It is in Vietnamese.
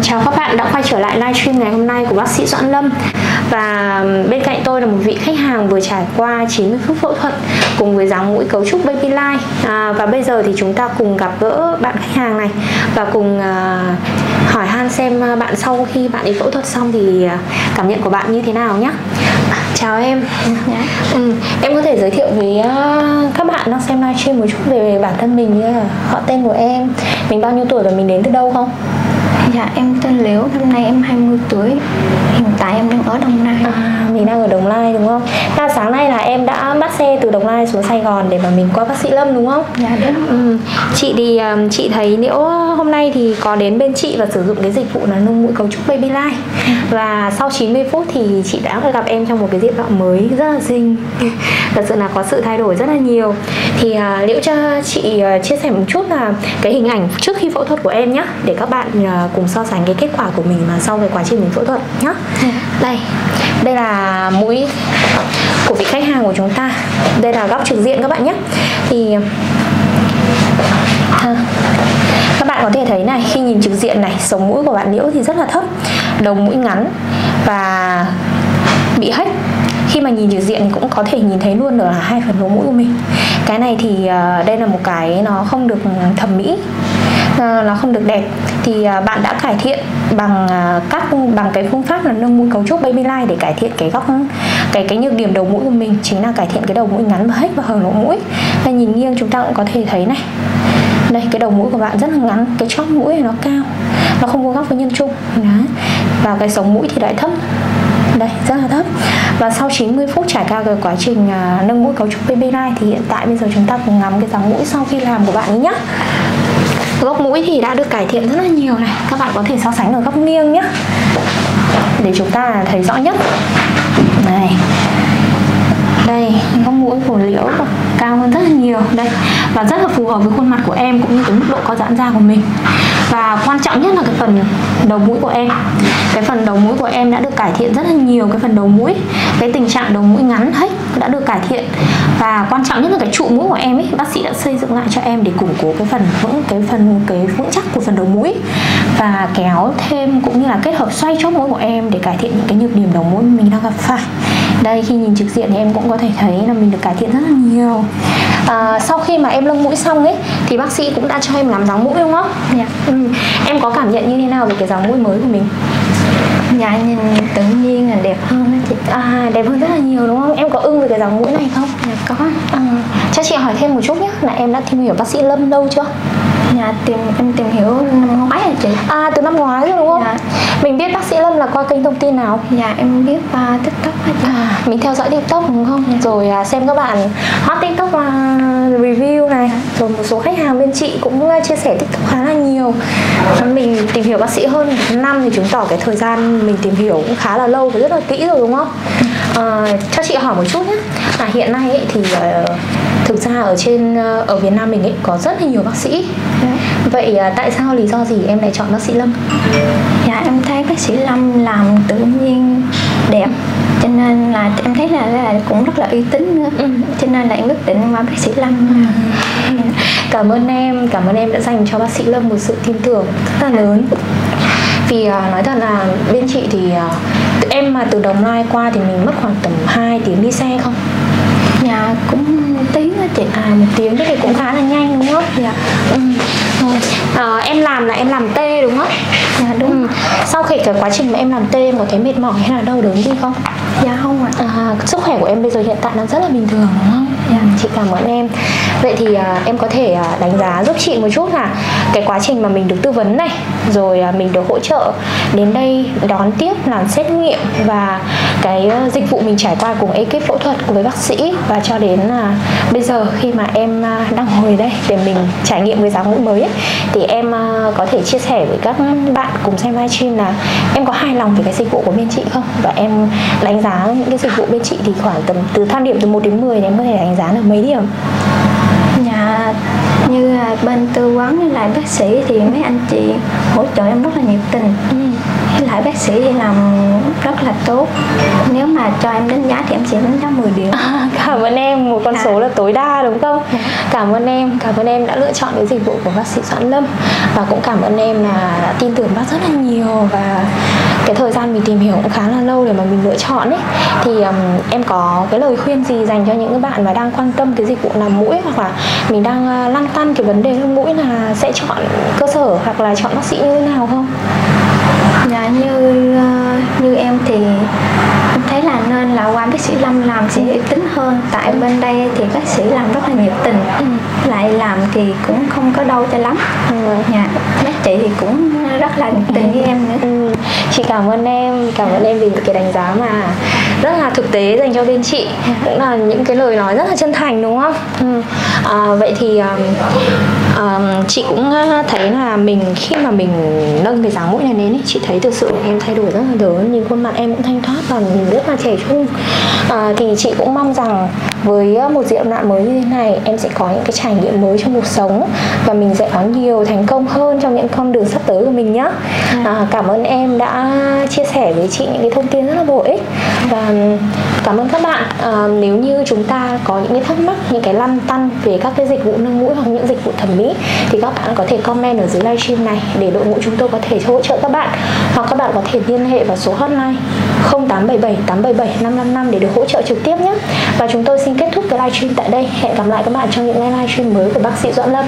chào các bạn đã quay trở lại livestream ngày hôm nay của bác sĩ Doãn Lâm Và bên cạnh tôi là một vị khách hàng vừa trải qua 90 phút phẫu thuật Cùng với dáng mũi cấu trúc Baby Line à, Và bây giờ thì chúng ta cùng gặp gỡ bạn khách hàng này Và cùng à, hỏi han xem bạn sau khi bạn đi phẫu thuật xong thì à, cảm nhận của bạn như thế nào nhé Chào em Dạ. ừ, Em có thể giới thiệu với uh, các bạn đang xem livestream một chút về bản thân mình như là họ tên của em Mình bao nhiêu tuổi và mình đến từ đâu không? Dạ em tên Liễu, năm nay em 20 tuổi. Hiện tại em đang ở Đồng Nai À, mình đang ở Đồng Nai đúng không? Là sáng nay là em đã bắt xe từ Đồng Nai xuống Sài Gòn để mà mình qua bác sĩ Lâm đúng không? Dạ đúng. Ừ. Chị thì um, chị thấy Liễu hôm nay thì có đến bên chị và sử dụng cái dịch vụ là nâng mũi cấu trúc Baby Line Và sau 90 phút thì chị đã gặp em trong một cái diện mạo mới rất là xinh. Thật sự là có sự thay đổi rất là nhiều. Thì uh, Liễu cho chị uh, chia sẻ một chút là cái hình ảnh trước khi phẫu thuật của em nhé Để các bạn uh, cùng so sánh cái kết quả của mình mà sau cái quá trình mình phẫu thuật nhé Đây, đây là mũi của vị khách hàng của chúng ta. Đây là góc trực diện các bạn nhé. Thì, Ha. Các bạn có thể thấy này, khi nhìn trực diện này, sống mũi của bạn Liễu thì rất là thấp, đầu mũi ngắn và bị hách. Khi mà nhìn trực diện thì cũng có thể nhìn thấy luôn được là hai phần lỗ mũi của mình. Cái này thì ờ, đây là một cái nó không được thẩm mỹ. Ờ, nó không được đẹp. Thì ờ, bạn đã cải thiện bằng ờ, các bằng cái phương pháp là nâng mũi cấu trúc baby line để cải thiện cái góc, cái cái nhược điểm đầu mũi của mình, chính là cải thiện cái đầu mũi ngắn và hết và hở lỗ mũi. Và nhìn nghiêng chúng ta cũng có thể thấy này. Đây, cái đầu mũi của bạn rất là ngắn, cái chóp mũi này nó cao, nó không có góc với nhân trung. Đấy. và cái sống mũi thì lại thấp. Đây, rất là thấp. Và sau 90 phút trải qua cái quá trình nâng mũi cấu trúc baby line thì hiện tại bây giờ chúng ta cùng ngắm cái dáng mũi sau khi làm của bạn ấy nhé góc mũi thì đã được cải thiện rất là nhiều này. Các bạn có thể so sánh ở góc nghiêng nhé. Để chúng ta thấy rõ nhất. Này. Đây, góc mũi của liễu cao hơn rất là nhiều. Đây, và rất là phù hợp với khuôn mặt của em cũng như cái mức độ co giãn da của mình. Và quan trọng nhất là cái phần đầu mũi của em. Cái phần đầu mũi của em đã được cải thiện rất là nhiều, cái phần đầu mũi, cái tình trạng đầu mũi ngắn hết đã được cải thiện. Và quan trọng nhất là cái trụ mũi của em ấy, bác sĩ đã xây dựng lại cho em để củng cố cái phần vững, cái phần, cái vững chắc của phần đầu mũi. Và kéo thêm cũng như là kết hợp xoay chóp mũi của em để cải thiện những cái nhược điểm đầu mũi mình đang gặp phải đây khi nhìn trực diện thì em cũng có thể thấy là mình được cải thiện rất là nhiều à, sau khi mà em lông mũi xong ấy thì bác sĩ cũng đã cho em làm dáng mũi đúng không? Dạ. Ừ. Em có cảm nhận như thế nào về cái dáng mũi mới của mình? Dạ nhìn tự nhiên là đẹp hơn đó chị À đẹp hơn rất là nhiều đúng không? Em có ưng về cái dáng mũi này không? Dạ có À, cho chị hỏi thêm một chút nhé là em đã tìm hiểu bác sĩ Lâm lâu chưa? Dạ tìm em tìm hiểu năm ngoái rồi chị À từ năm ngoái rồi đúng không? Dạ. Mình biết bác sĩ Lâm là qua kênh thông tin nào? Dạ em biết qua tiktok á chị À, mình theo dõi tiktok đúng không? Rồi à, xem các bạn hot tiktok và review này Rồi một số khách hàng bên chị cũng à, chia sẻ tiktok khá là nhiều Mình tìm hiểu bác sĩ hơn một năm thì chứng tỏ cái thời gian mình tìm hiểu cũng khá là lâu và rất là kỹ rồi đúng không? À, cho chị hỏi một chút nhé là hiện nay ấy, thì uh, thực ra ở trên uh, ở Việt Nam mình ấy có rất là nhiều bác sĩ Dạ. Vậy uh, tại sao lý do gì em lại chọn bác sĩ Lâm? Dạ em thấy bác sĩ Lâm làm tự nhiên đẹp cho nên là em thấy là, là cũng rất là uy tín nữa Ừ. cho nên là em quyết định qua bác sĩ Lâm Dạ. Cảm ơn em, cảm ơn em đã dành cho bác sĩ Lâm một sự tin tưởng rất là lớn Vì à, nói thật là bên chị thì à, em mà từ Đồng Nai qua thì mình mất khoảng tầm 2 tiếng đi xe không? Dạ cũng tiếng đó chị À một tiếng thế thì cũng khá là nhanh đúng không? Dạ Ừ. À, em làm là em làm tê đúng không? Dạ đúng Ừ. Sau khi cái quá trình mà em làm tê em có thấy mệt mỏi hay là đau đớn gì không? Dạ không ạ À, sức khỏe của em bây giờ hiện tại đang rất là bình thường đúng không? Dạ. Chị cảm ơn em. Vậy thì à, em có thể à, đánh giá giúp chị một chút là cái quá trình mà mình được tư vấn này, rồi à, mình được hỗ trợ đến đây đón tiếp làm xét nghiệm và cái à, dịch vụ mình trải qua cùng ekip phẫu thuật cùng với bác sĩ và cho đến là bây giờ khi mà em à, đang ngồi đây để mình trải nghiệm với dáng mũi mới ấy, thì em à, có thể chia sẻ với các bạn cùng xem livestream là em có hài lòng về cái dịch vụ của bên chị không và em đánh giá những cái dịch vụ bên chị thì khoảng tầm từ thang điểm từ 1 đến 10 thì em có thể đánh giá được mấy điểm? Dạ như bên tư vấn với lại bác sĩ thì mấy anh chị hỗ trợ em rất là nhiệt tình. Với lại bác sĩ thì làm rất là tốt. Nếu mà cho em đánh giá thì em sẽ đánh giá 10 điểm. À, cảm ơn em một con Dạ. số là tối đa đúng không cảm ơn em. Cảm ơn em đã lựa chọn cái dịch vụ của bác sĩ Doãn Lâm. Và cũng cảm ơn em là đã tin tưởng bác rất là nhiều. Và cái thời gian mình tìm hiểu cũng khá là lâu để mà mình lựa chọn ấy. Thì um, em có cái lời khuyên gì dành cho những bạn mà đang quan tâm cái dịch vụ làm mũi hoặc là mình đang uh, lăn tăn cái vấn đề làm mũi là sẽ chọn cơ sở hoặc là chọn bác sĩ như thế nào không? Dạ như uh, như em thì em thấy là nên là qua bác sĩ Lâm làm sẽ uy tín hơn. Tại bên đây thì bác sĩ làm rất là nhiệt tình. Ừ. lại làm thì cũng không có đau cho lắm. Ừ. dạ. Bác chị thì cũng rất là nhiệt tình với em nữa. Ừ. chị cảm ơn em. Cảm ơn em vì cái đánh giá mà rất là thực tế dành cho bên chị. Cũng là những cái lời nói rất là chân thành đúng không? Ừ. à, vậy thì um, um, chị cũng thấy là mình khi mà mình nâng cái dáng mũi này lên chị thấy thực sự em thay đổi rất là lớn nhìn khuôn mặt em cũng thanh thoát và rất là trẻ trung. À, thì chị cũng mong rằng với một diện nạn mới như thế này em sẽ có những cái trải nghiệm mới trong cuộc sống và mình sẽ có nhiều thành công hơn trong những con đường sắp tới của mình nhé dạ. à, cảm ơn em đã chia sẻ với chị những cái thông tin rất là bổ ích. Và cảm ơn các bạn. À, nếu như chúng ta có những cái thắc mắc những cái lăn tăn về các cái dịch vụ nâng mũi hoặc những dịch vụ thẩm mỹ thì các bạn có thể comment ở dưới livestream này để đội ngũ chúng tôi có thể hỗ trợ các bạn hoặc các bạn có thể liên hệ vào số hotline 0877 877 555 để được hỗ trợ trực tiếp nhé. Và chúng tôi xin kết thúc cái livestream tại đây. Hẹn gặp lại các bạn trong những livestream mới của bác sĩ Doãn Lâm.